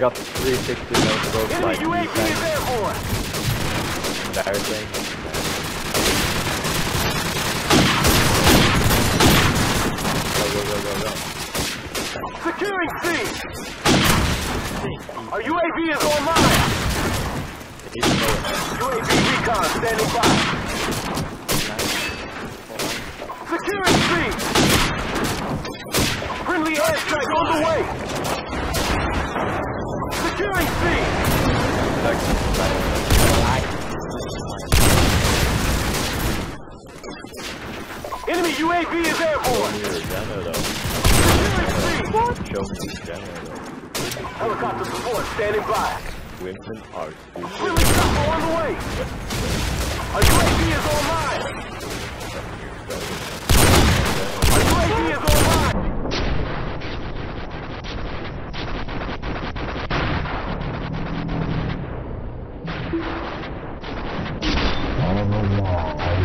I got 360 no scope Enemy like UAV is airborne. Embarrassing. Go, go, go, go, go. Securing C. Our UAV is online. UAV recon standing by. Securing C. Friendly airstrike on the way. Enemy UAV is airborne. Show me your demo though. Securing C. Show me your demo though. Helicopter support standing by. Winston R. Friendly chopper on the way. Our UAV is online. of the wall.